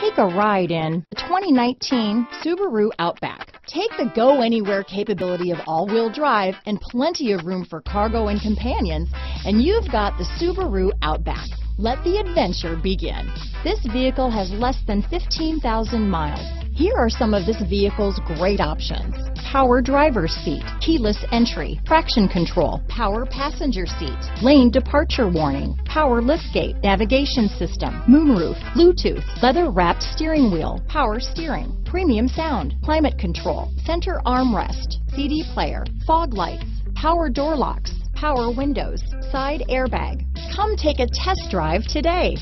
Take a ride in the 2019 Subaru Outback. Take the go anywhere capability of all-wheel drive and plenty of room for cargo and companions, and you've got the Subaru Outback. Let the adventure begin. This vehicle has less than 15,000 miles. Here are some of this vehicle's great options. Power driver's seat, keyless entry, traction control, power passenger seat, lane departure warning, power liftgate, navigation system, moonroof, Bluetooth, leather wrapped steering wheel, power steering, premium sound, climate control, center armrest, CD player, fog lights, power door locks, power windows, side airbag. Come take a test drive today.